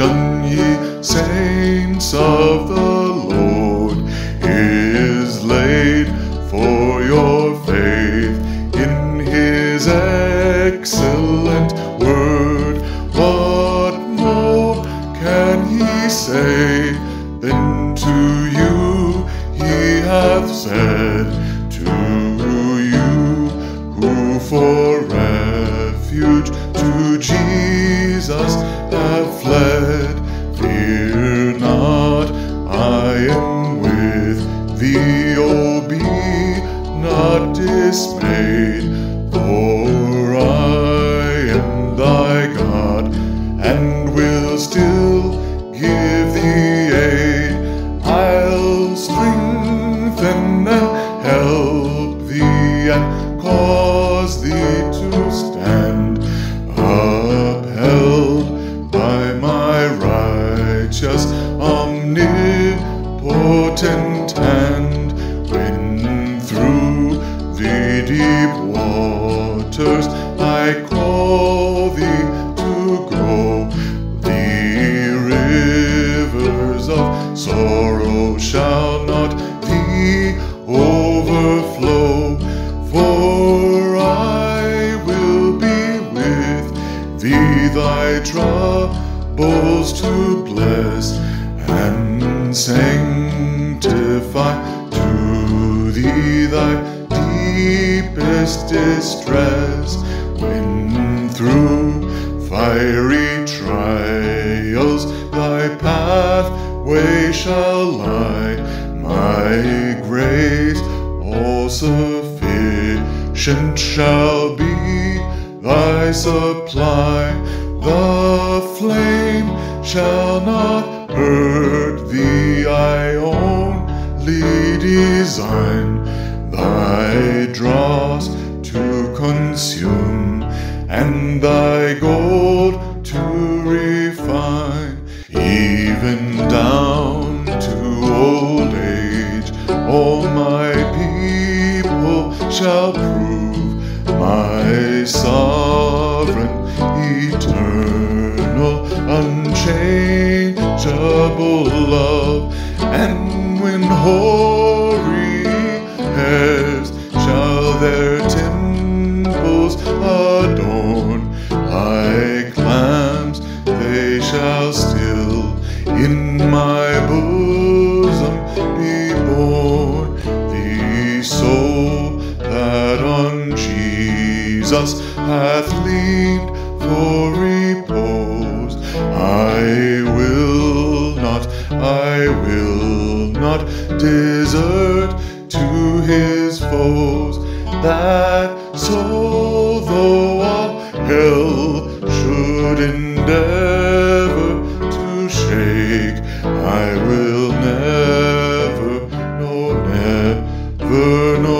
salvation, ye saints of the Lord, is laid for your faith in his excellent word. What more can he say than to you he hath said to you who for refuge to Jesus have fled? Fear not, I am with thee, O be not dismayed, for I am thy God, and will still give thee aid. I'll strengthen and help thee, and cause thee omnipotent hand when through the deep waters. I call troubles to bless and sanctify to thee thy deepest distress. When through fiery trials thy pathway shall lie my grace all sufficient shall be thy supply. The flame shall not hurt thee I only design thy dross to consume and thy gold to refine even down to old age. All my people shall prove unchangeable love and when hoary hairs shall their temples adorn like lambs they shall still in my bosom be borne. The soul that on Jesus hath leaned for repose will not desert to his foes that so though all hell should endeavor to shake I will never no never no